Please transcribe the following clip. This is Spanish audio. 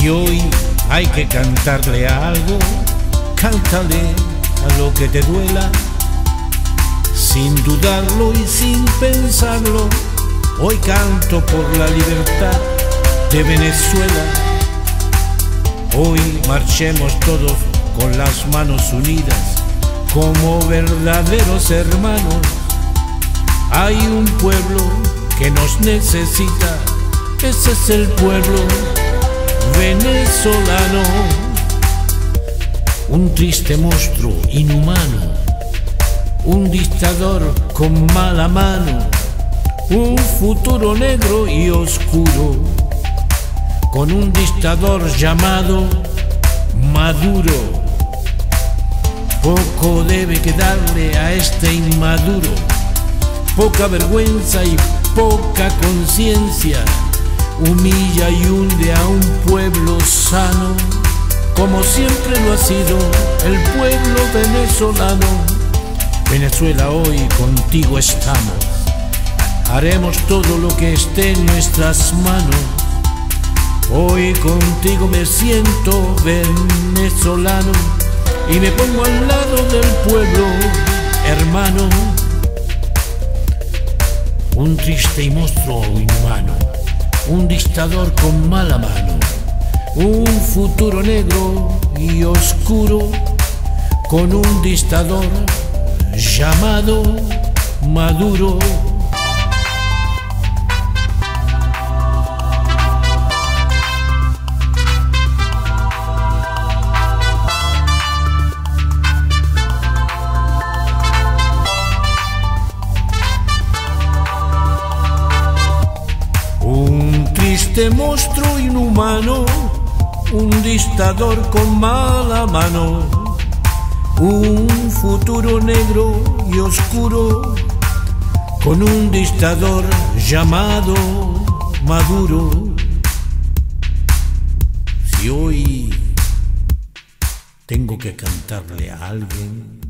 Si hoy hay que cantarle algo, cántale a lo que te duela. Sin dudarlo y sin pensarlo, hoy canto por la libertad de Venezuela. Hoy marchemos todos con las manos unidas como verdaderos hermanos. Hay un pueblo que nos necesita, ese es el pueblo venezolano. Un triste monstruo inhumano, un dictador con mala mano, un futuro negro y oscuro, con un dictador llamado Maduro. Poco debe quedarle a este inmaduro, poca vergüenza y poca conciencia, humilla y hunde a un pueblo sano, como siempre lo ha sido el pueblo venezolano. Venezuela, hoy contigo estamos, haremos todo lo que esté en nuestras manos. Hoy contigo me siento venezolano y me pongo al lado del pueblo, hermano. Un triste y monstruo inhumano, un dictador con mala mano, un futuro negro y oscuro con un dictador llamado Maduro. Este monstruo inhumano, un dictador con mala mano, un futuro negro y oscuro, con un dictador llamado Maduro. Si hoy tengo que cantarle a alguien,